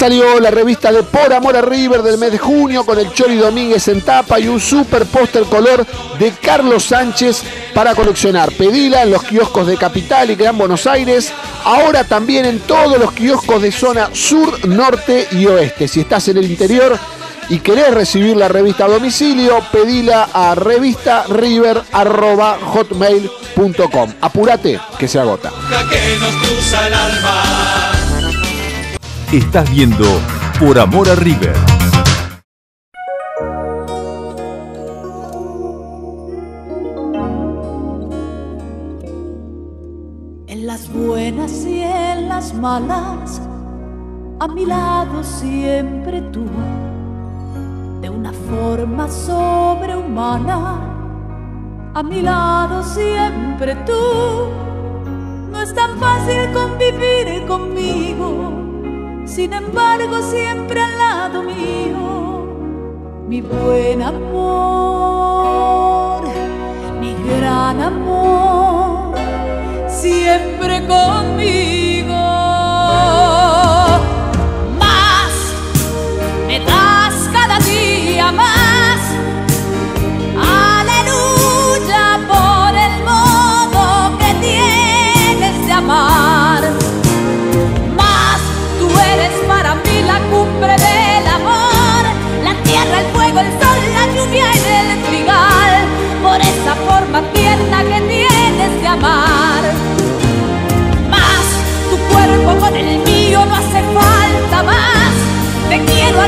salió la revista de Por Amor a River del mes de junio con el Chori Domínguez en tapa y un super póster color de Carlos Sánchez para coleccionar. Pedila en los kioscos de Capital y Gran Buenos Aires. Ahora también en todos los kioscos de zona sur, norte y oeste. Si estás en el interior y querés recibir la revista a domicilio, pedila a revistariver.hotmail.com. Apúrate que se agota. Que nos cruza el alma. Estás viendo Por Amor a River. En las buenas y en las malas, a mi lado siempre tú, de una forma sobrehumana, a mi lado siempre tú. No es tan fácil convivir conmigo, sin embargo siempre al lado mío, mi buen amor, mi gran amor siempre conmigo.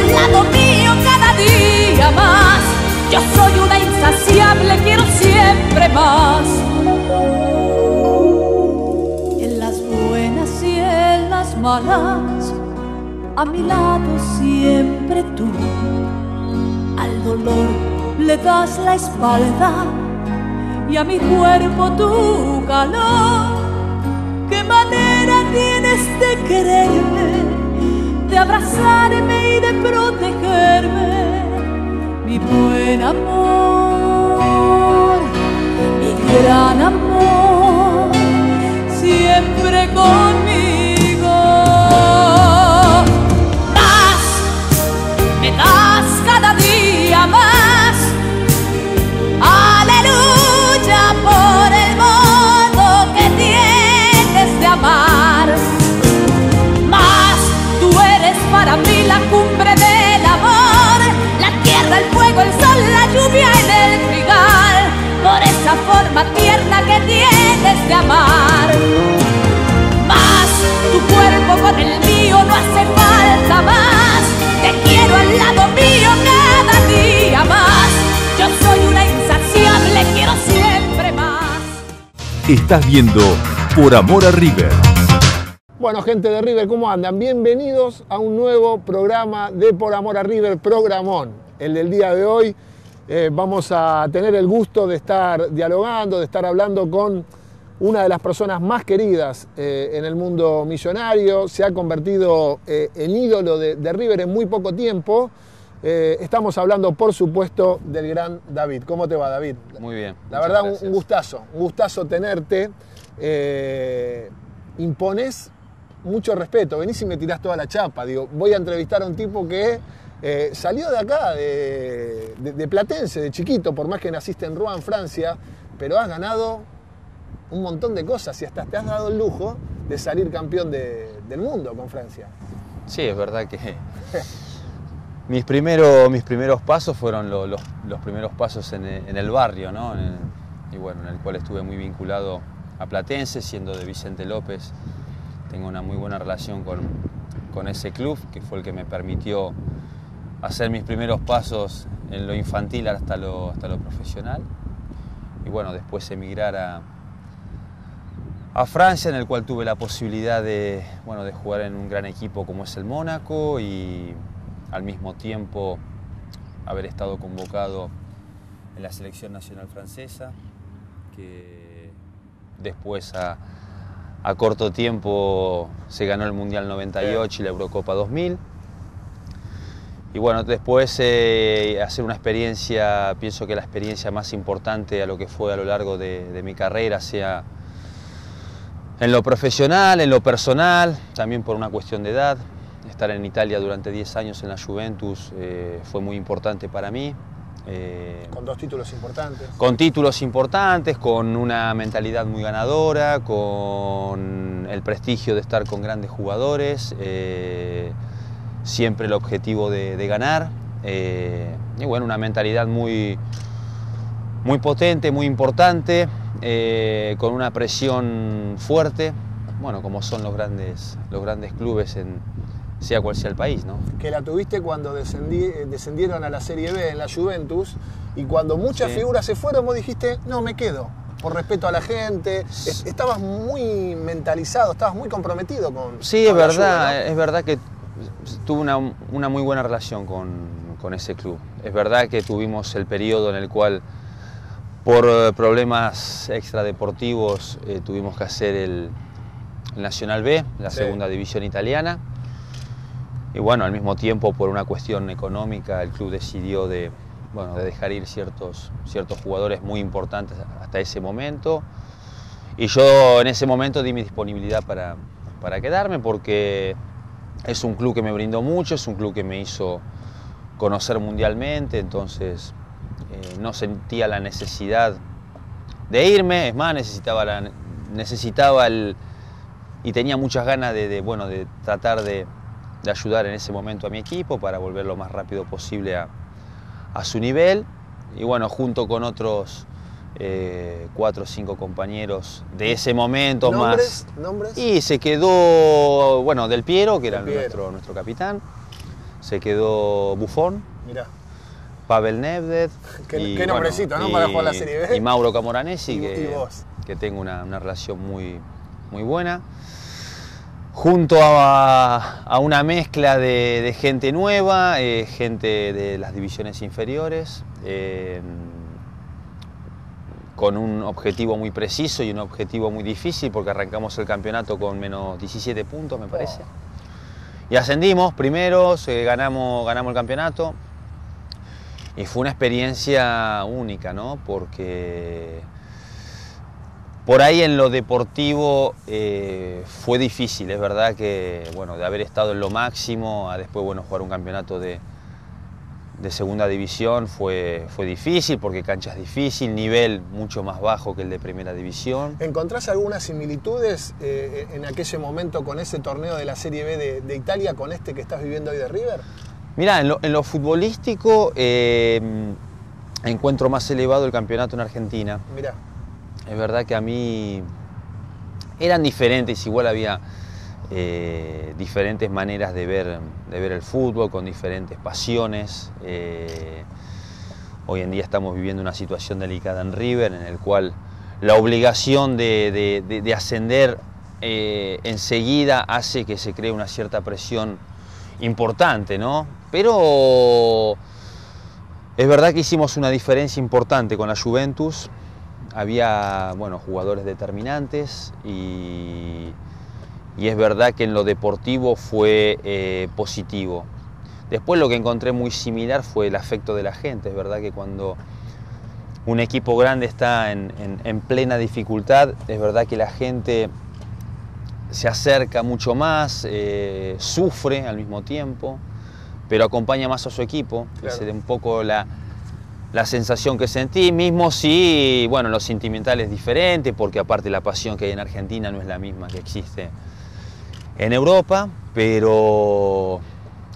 Al lado mío cada día más. Yo soy una insaciable, quiero siempre más. En las buenas y en las malas, a mi lado siempre tú. Al dolor le das la espalda y a mi cuerpo tu calor. ¿Qué manera tienes de quererme, de abrazarme y de protegerme? Mi buen amor, mi gran amor, siempre conmigo. Tienes de amar. Más tu cuerpo con el mío no hace falta más. Te quiero al lado mío cada día más. Yo soy una insaciable, quiero siempre más. Estás viendo Por Amor a River. Bueno, gente de River, ¿cómo andan? Bienvenidos a un nuevo programa de Por Amor a River, programón. El del día de hoy eh, vamos a tener el gusto de estar dialogando, de estar hablando con una de las personas más queridas eh, en el mundo millonario. Se ha convertido eh, en ídolo de, de River en muy poco tiempo. Eh, estamos hablando, por supuesto, del gran David. ¿Cómo te va, David? Muy bien. La verdad, un- gracias. un gustazo, un gustazo tenerte. Impones mucho respeto, venís y me tirás toda la chapa. Digo, voy a entrevistar a un tipo que eh, salió de acá, de, de- Platense, de chiquito, por más que naciste en Rouen, Francia, pero has ganado un montón de cosas y hasta te has dado el lujo de salir campeón de- del mundo con Francia. Sí, es verdad que mis, primeros mis primeros pasos fueron lo- los, los primeros pasos en el, en el barrio, ¿no? En el- y bueno, en el cual estuve muy vinculado a Platense, siendo de Vicente López. Tengo una muy buena relación con, con ese club, que fue el que me permitió hacer mis primeros pasos en lo infantil hasta lo, hasta lo profesional. Y bueno, después emigrar a, a Francia, en el cual tuve la posibilidad de, bueno, de jugar en un gran equipo como es el Mónaco y al mismo tiempo haber estado convocado en la selección nacional francesa, que después a, a corto tiempo se ganó el Mundial 98 y la Eurocopa 2000. Y bueno, después eh, hacer una experiencia, pienso que la experiencia más importante a lo que fue a lo largo de, de mi carrera, sea En lo profesional, en lo personal, también por una cuestión de edad. Estar en Italia durante 10 años en la Juventus eh, fue muy importante para mí. Eh, con dos títulos importantes. Con títulos importantes, con una mentalidad muy ganadora, con el prestigio de estar con grandes jugadores, eh, siempre el objetivo de, ganar. Eh, y bueno, una mentalidad muy, muy potente, muy importante, con una presión fuerte, bueno, como son los grandes, los grandes clubes en, sea cual sea el país. ¿no? Que la tuviste cuando descendieron a la Serie B en la Juventus y cuando muchas figuras se fueron, vos dijiste, no, me quedo, por respeto a la gente. Estabas muy mentalizado, estabas muy comprometido con. Sí, es verdad, es verdad que tuve una, muy buena relación con, ese club. Es verdad que tuvimos el periodo en el cual, por eh, problemas extradeportivos, eh, tuvimos que hacer el, Nacional B, la segunda división italiana y bueno, al mismo tiempo por una cuestión económica el club decidió de, bueno, de dejar ir ciertos, ciertos jugadores muy importantes hasta ese momento. Y yo en ese momento di mi disponibilidad para, para quedarme porque es un club que me brindó mucho, es un club que me hizo conocer mundialmente, entonces eh, no sentía la necesidad de irme, es más, necesitaba, necesitaba el, y tenía muchas ganas de, bueno, de tratar de, de ayudar en ese momento a mi equipo para volver lo más rápido posible a, su nivel. Y bueno, junto con otros eh, cuatro o cinco compañeros de ese momento ¿Nombres? más. ¿Nombres? Y se quedó, bueno, Del Piero, que era nuestro, nuestro capitán. Se quedó Buffon. Mirá. Pavel Nedved. Qué, nombrecito, ¿no? Para jugar la Serie B. Y Mauro Camoranesi, que, que tengo una, una relación muy, muy buena junto a, una mezcla de, gente nueva, eh, gente de las divisiones inferiores, eh, con un objetivo muy preciso y un objetivo muy difícil, porque arrancamos el campeonato con menos 17 puntos, me parece. Y ascendimos primero, ganamos, ganamos el campeonato. Y fue una experiencia única, ¿no? Porque por ahí en lo deportivo eh, fue difícil, es verdad que bueno, de haber estado en lo máximo a después bueno, jugar un campeonato de, segunda división fue, fue difícil porque cancha es difícil, nivel mucho más bajo que el de primera división. ¿Encontrás algunas similitudes eh, en aquel momento con ese torneo de la Serie B de, Italia con este que estás viviendo hoy de River? Mira, en lo, futbolístico eh, encuentro más elevado el campeonato en Argentina. Mira es verdad que a mí eran diferentes, igual había eh, diferentes maneras de ver, de ver el fútbol, con diferentes pasiones. Eh, hoy en día estamos viviendo una situación delicada en River, en el cual la obligación de, ascender eh, enseguida hace que se cree una cierta presión importante, ¿no? Pero es verdad que hicimos una diferencia importante con la Juventus, había bueno, jugadores determinantes y, es verdad que en lo deportivo fue eh, positivo. Después lo que encontré muy similar fue el afecto de la gente. Es verdad que cuando un equipo grande está en, plena dificultad, es verdad que la gente se acerca mucho más, eh, sufre al mismo tiempo, pero acompaña más a su equipo. Es un poco la, la sensación que sentí, mismo si, bueno, lo sentimental es diferente, porque aparte la pasión que hay en Argentina no es la misma que existe en Europa, pero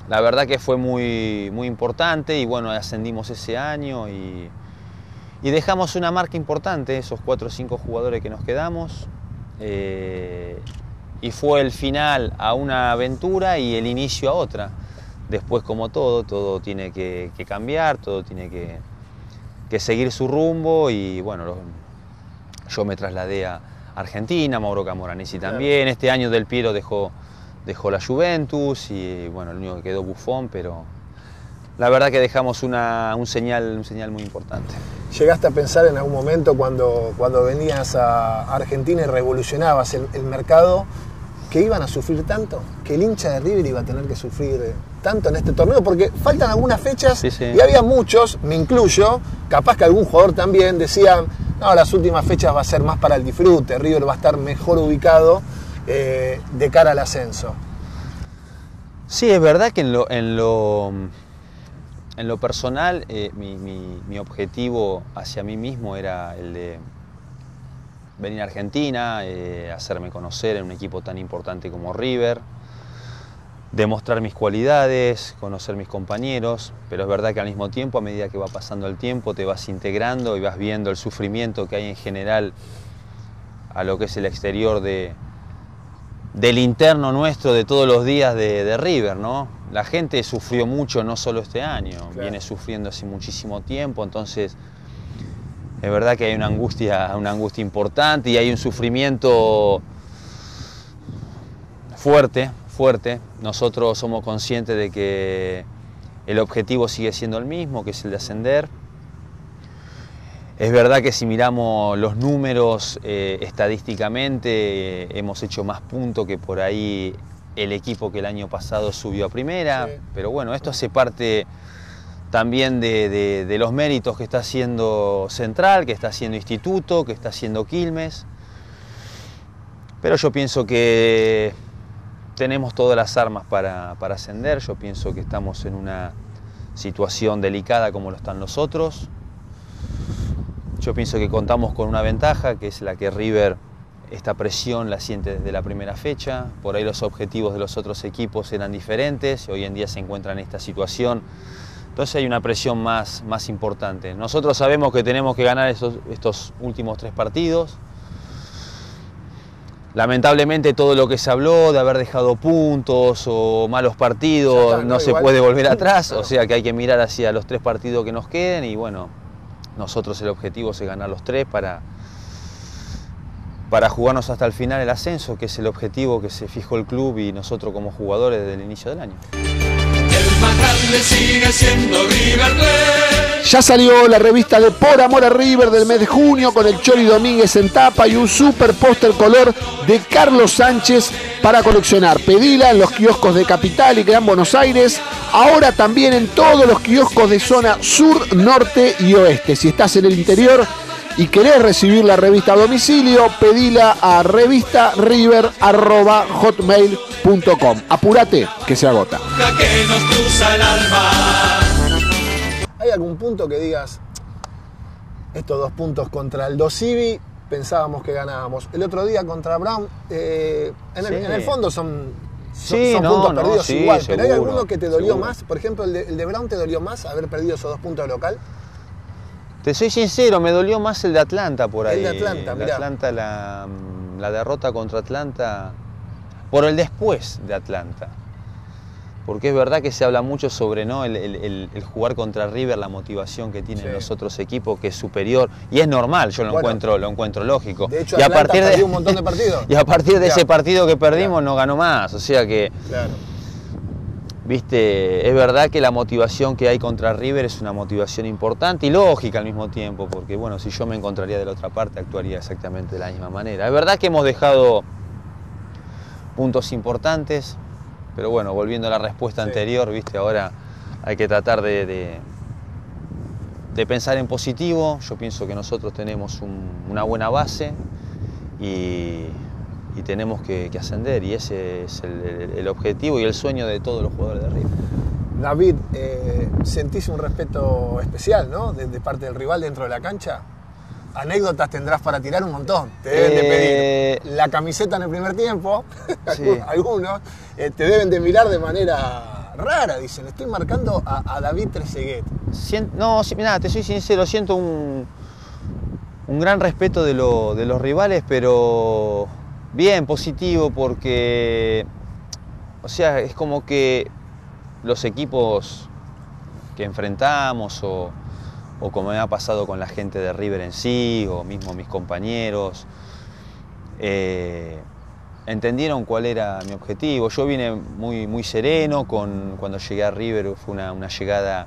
la verdad que fue muy, muy importante y bueno, ascendimos ese año y, dejamos una marca importante, esos cuatro o cinco jugadores que nos quedamos. Eh, y fue el final a una aventura y el inicio a otra. Después, como todo, todo tiene que cambiar, todo tiene que, que seguir su rumbo y bueno, yo me trasladé a Argentina, Mauro Camoranesi también, este año Del Piero dejó, dejó la Juventus y bueno, el único que quedó Buffon, pero la verdad que dejamos una, un, señal, un señal muy importante. ¿Llegaste a pensar en algún momento cuando, cuando venías a Argentina y revolucionabas el, el mercado que iban a sufrir tanto, que el hincha de River iba a tener que sufrir tanto en este torneo, porque faltan algunas fechas y había muchos, me incluyo, capaz que algún jugador también decía, no, las últimas fechas va a ser más para el disfrute, River va a estar mejor ubicado eh, de cara al ascenso. Sí, es verdad que en lo, en lo, en lo personal eh, mi, mi- objetivo hacia mí mismo era el de venir a Argentina, eh, hacerme conocer en un equipo tan importante como River, demostrar mis cualidades, conocer mis compañeros, pero es verdad que al mismo tiempo, a medida que va pasando el tiempo, te vas integrando y vas viendo el sufrimiento que hay en general a lo que es el exterior de, del interno nuestro de todos los días de, de River, ¿no? La gente sufrió mucho, no solo este año, Claro. viene sufriendo hace muchísimo tiempo, entonces es verdad que hay una angustia, una angustia importante y hay un sufrimiento fuerte, fuerte. Nosotros somos conscientes de que el objetivo sigue siendo el mismo, que es el de ascender. Es verdad que si miramos los números eh, estadísticamente, eh, hemos hecho más puntos que por ahí el equipo que el año pasado subió a primera, Sí. pero bueno, esto hace parte también de, de- de los méritos que está haciendo Central, que está haciendo Instituto, que está haciendo Quilmes. Pero yo pienso que tenemos todas las armas para, para ascender, yo pienso que estamos en una situación delicada como lo están los otros. Yo pienso que contamos con una ventaja, que es la que River esta presión la siente desde la primera fecha. Por ahí los objetivos de los otros equipos eran diferentes y hoy en día se encuentran en esta situación. Entonces hay una presión más, más importante. Nosotros sabemos que tenemos que ganar estos, estos últimos tres partidos. Lamentablemente todo lo que se habló de haber dejado puntos o malos partidos está, no, ¿no? se Igual. puede volver atrás, Claro. o sea que hay que mirar hacia los tres partidos que nos queden y bueno, nosotros el objetivo es ganar los tres para, para jugarnos hasta el final el ascenso, que es el objetivo que se fijó el club y nosotros como jugadores desde el inicio del año. Ya salió la revista de Por Amor a River del mes de junio con el Chori Domínguez en tapa y un super póster color de Carlos Sánchez para coleccionar. Pedila en los kioscos de Capital y Gran Buenos Aires. Ahora también en todos los kioscos de zona sur, norte y oeste. Si estás en el interior y querés recibir la revista a domicilio, pedila a revistariver.hotmail.com. Apúrate que se agota. el. ¿Hay algún punto que digas, estos dos puntos contra el Dosivi, pensábamos que ganábamos? El otro día contra Brown, eh, en, el, Sí. en el fondo son, son, Sí, son no, puntos no, perdidos sí, igual, pero ¿hay alguno que te dolió seguro. más? Por ejemplo, el de, el de Brown te dolió más haber perdido esos dos puntos de local. Te soy sincero, me dolió más el de Atlanta por El ahí. de Atlanta, El mirá. Atlanta, la, la derrota contra Atlanta, por el después de Atlanta. Porque es verdad que se habla mucho sobre ¿no? el, el- el- el jugar contra River, la motivación que tienen Sí. los otros equipos, que es superior. Y es normal, yo lo, Bueno, encuentro, lo encuentro lógico. De hecho, y Atlanta perdió un montón de partidos. Y a partir de ese partido que perdimos Claro. no ganó más. O sea que, Claro. viste, es verdad que la motivación que hay contra River es una motivación importante y lógica al mismo tiempo, porque bueno, si yo me encontraría de la otra parte actuaría exactamente de la misma manera. Es verdad que hemos dejado puntos importantes, pero bueno, volviendo a la respuesta Sí. anterior, viste, ahora hay que tratar de, de- de pensar en positivo. Yo pienso que nosotros tenemos un- una buena base y, y tenemos que, que ascender y ese es el, objetivo y el sueño de todos los jugadores de River. David, eh, sentís un respeto especial, ¿no? De, de parte del rival dentro de la cancha. Anécdotas tendrás para tirar un montón. Te deben de Eh, pedir la camiseta en el primer tiempo, Sí. algunos. eh, te deben de mirar de manera rara, dicen. Estoy marcando a, a David Trezeguet. Sien- no, sí, mirá, te soy sincero, siento un, un gran respeto de, lo- de los rivales, pero bien, positivo, porque, o sea, es como que los equipos que enfrentamos o, o como me ha pasado con la gente de River en sí, o mismo mis compañeros, eh, entendieron cuál era mi objetivo. Yo vine muy, muy sereno, con, cuando llegué a River fue una, una llegada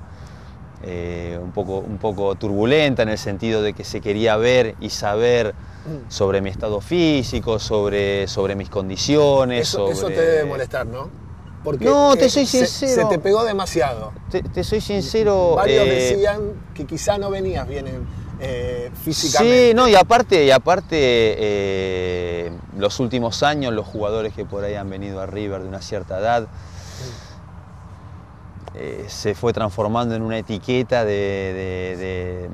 eh, un, poco, un poco turbulenta en el sentido de que se quería ver y saber sobre mi estado físico, sobre, sobre mis condiciones. Eso, eso te debe molestar, ¿no? Porque No, te eh, soy se- sincero. Se, te pegó demasiado. Te, te soy sincero. Varios eh, decían que quizá no venías bien en, eh, físicamente. Sí, no, y aparte, y aparte los últimos años, los jugadores que por ahí han venido a River de una cierta edad, se fue transformando en una etiqueta de, de- de-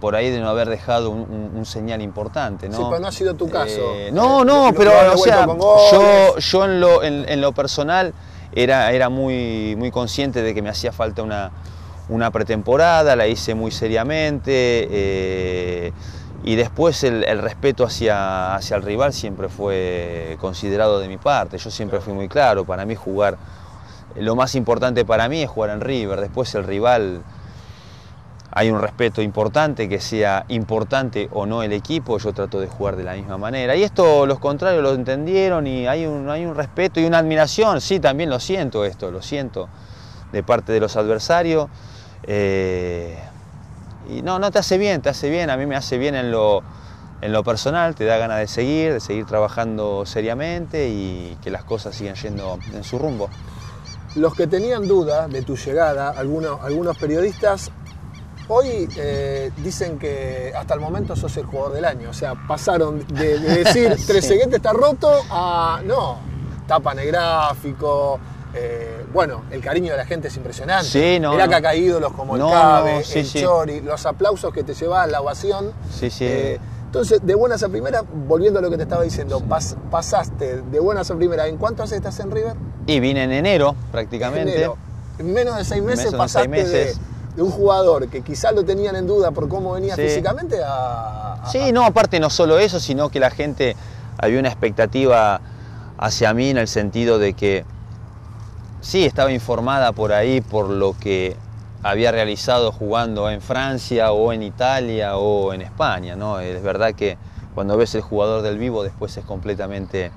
por ahí de no haber dejado un, un- un señal importante, ¿no? Sí, pero no ha sido tu caso. Eh, no, Eh, no, pero o sea, yo, yo en, lo, en, en lo personal era, era muy, muy consciente de que me hacía falta una, una pretemporada, la hice muy seriamente eh, y después el, el respeto hacia, hacia el rival siempre fue considerado de mi parte, yo siempre fui muy claro, para mí jugar, lo más importante para mí es jugar en River, después el rival hay un respeto importante, que sea importante o no el equipo, yo trato de jugar de la misma manera. Y esto los contrarios lo entendieron y hay un, hay un respeto y una admiración, sí, también lo siento esto, lo siento de parte de los adversarios. Eh, y no, no te hace bien, te hace bien, a mí me hace bien en lo, en lo personal, te da ganas de seguir, de seguir trabajando seriamente y que las cosas sigan yendo en su rumbo. Los que tenían duda de tu llegada, algunos, algunos periodistas, hoy eh, dicen que hasta el momento sos el jugador del año. O sea, pasaron de, de decir Sí. Trezeguet está roto a no, tapan el gráfico. eh, bueno, el cariño de la gente es impresionante. Sí, no, Mirá no. que acá ídolos como el No, Cabe, sí, el. Chori, los aplausos que te llevas, la ovación. Sí, sí. Eh, entonces, de buenas a primeras, volviendo a lo que te estaba diciendo, pas- pasaste de buenas a primeras. ¿En cuánto hace estás en River? Y vine en enero prácticamente. Enero. En menos de seis meses Menos de pasaste seis meses. De, de un jugador que quizás lo tenían en duda por cómo venía Sí. físicamente a, a- Sí, no, aparte no solo eso, sino que la gente, había una expectativa hacia mí en el sentido de que sí, estaba informada por ahí por lo que había realizado jugando en Francia o en Italia o en España, ¿no? Es verdad que cuando ves el jugador del vivo después es completamente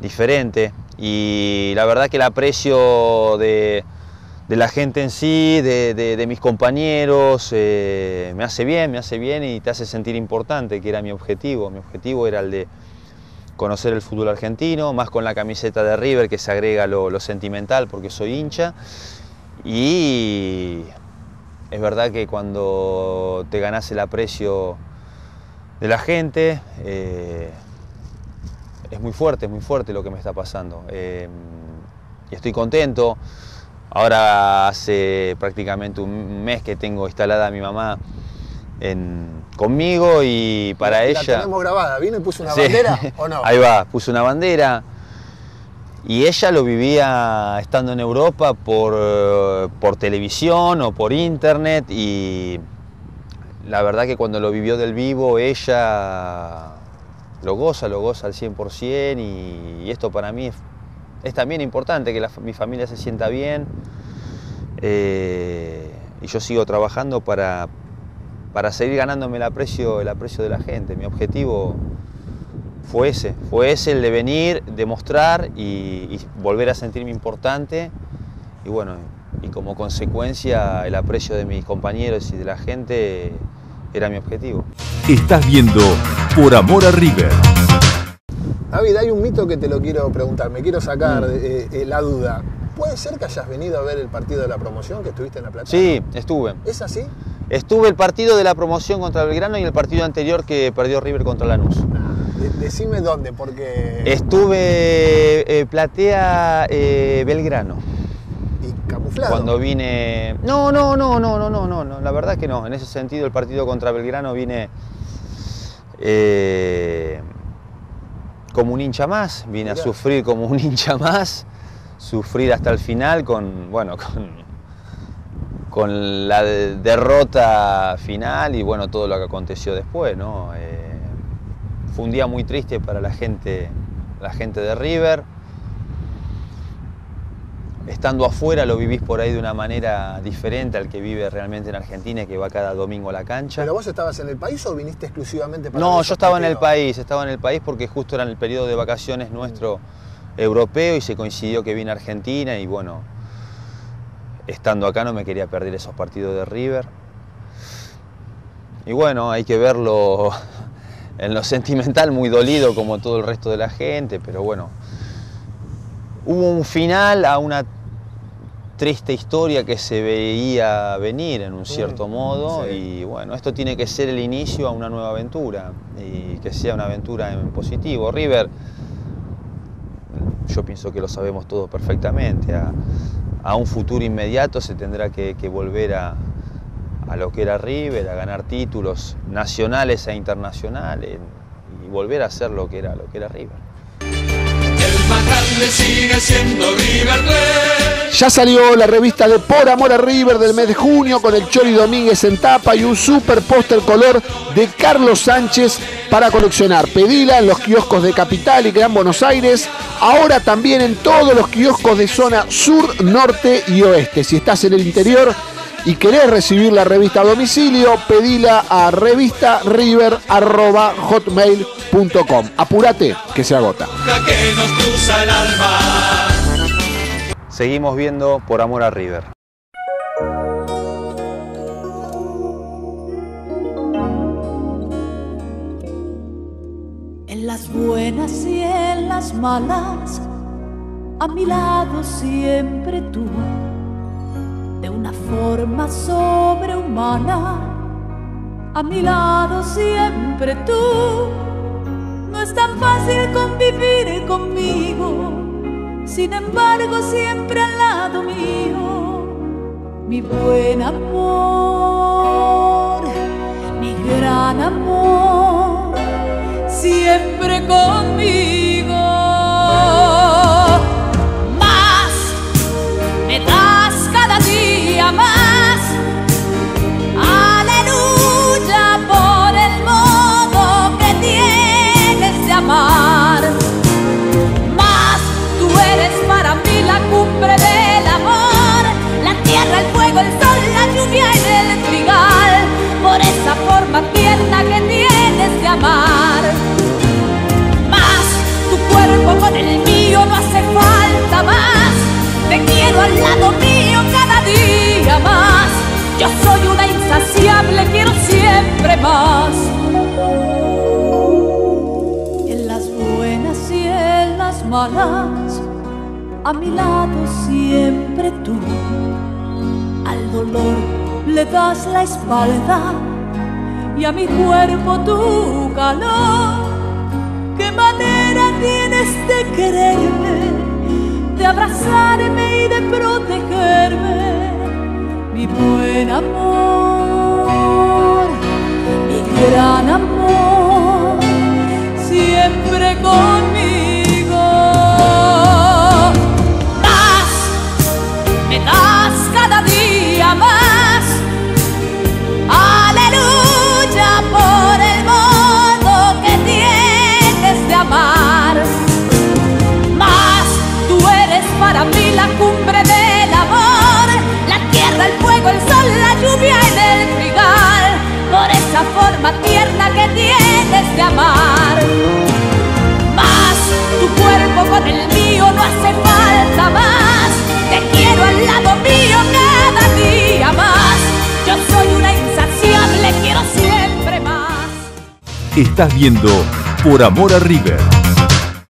diferente y la verdad que el aprecio de, de la gente en sí, de, de- mis compañeros, eh, me hace bien, me hace bien y te hace sentir importante, que era mi objetivo. Mi objetivo era el de conocer el fútbol argentino, más con la camiseta de River que se agrega lo, lo sentimental porque soy hincha. Y es verdad que cuando te ganas el aprecio de la gente, eh, es muy fuerte, es muy fuerte lo que me está pasando. Eh, y estoy contento. Ahora hace prácticamente un mes que tengo instalada a mi mamá en- conmigo y para la ella... tenemos grabada. ¿Vino y puso una Sí. bandera o no? Ahí va, puso una bandera. Y ella lo vivía estando en Europa por, por televisión o por internet y la verdad que cuando lo vivió del vivo ella lo goza, lo goza al 100% y, y esto para mí es, también importante, que mi familia se sienta bien eh, y yo sigo trabajando para, para seguir ganándome el aprecio, el aprecio de la gente. Mi objetivo fue ese, fue ese el de venir, demostrar y, y volver a sentirme importante y bueno, y como consecuencia el aprecio de mis compañeros y de la gente era mi objetivo. Estás viendo Por Amor a River. David, hay un mito que te lo quiero preguntar. Me quiero Mm. sacar eh, eh, la duda. ¿Puede ser que hayas venido a ver el partido de la promoción que estuviste en La Plata? Sí, estuve. ¿Es así? Estuve el partido de la promoción contra Belgrano y el partido anterior que perdió River contra Lanús. De- decime dónde, porque... Estuve eh, platea eh, Belgrano. y camuflado. Cuando vine. No, no, no, no, no, no, no, no. La verdad que no. En ese sentido, el partido contra Belgrano vine eh, como un hincha más. Vine a sufrir como un hincha más. Sufrir hasta el final con, bueno, con, con la de- derrota final y bueno, todo lo que aconteció después, ¿no? Eh, fue un día muy triste para la gente, la gente de River estando afuera lo vivís por ahí de una manera diferente al que vive realmente en Argentina y que va cada domingo a la cancha. ¿Pero vos estabas en el país o viniste exclusivamente para No, yo estaba en el país, estaba en el país porque justo era en el periodo de vacaciones nuestro europeo y se coincidió que vine a Argentina y bueno, estando acá no me quería perder esos partidos de River. Y bueno, hay que verlo en lo sentimental muy dolido como todo el resto de la gente, pero bueno, hubo un final a una triste historia que se veía venir en un cierto modo sí. y bueno, esto tiene que ser el inicio a una nueva aventura y que sea una aventura en positivo. River, yo pienso que lo sabemos todos perfectamente, a, a un futuro inmediato se tendrá que, que volver a, a lo que era River, a ganar títulos nacionales e internacionales y volver a ser lo que era, lo que era River. Sigue siendo. Ya salió la revista de Por Amor a River del mes de junio con el Chori Domínguez en tapa y un super póster color de Carlos Sánchez para coleccionar. Pedila en los kioscos de Capital y Gran Buenos Aires. Ahora también en todos los kioscos de zona sur, norte y oeste. Si estás en el interior y querés recibir la revista a domicilio, pedila a revistariver.hotmail.com. Apúrate que se agota. Seguimos viendo Por Amor a River. En las buenas y en las malas, a mi lado siempre tú, una forma sobrehumana, a mi lado siempre tú. No es tan fácil convivir conmigo, sin embargo siempre al lado mío, mi buen amor, mi gran amor siempre conmigo. A mi lado siempre tú. Al dolor le das la espalda y a mi cuerpo tu calor. ¿Qué manera tienes de quererme, de abrazarme y de protegerme? Mi buen amor, mi gran amor, siempre conmigo. Estás viendo Por Amor a River.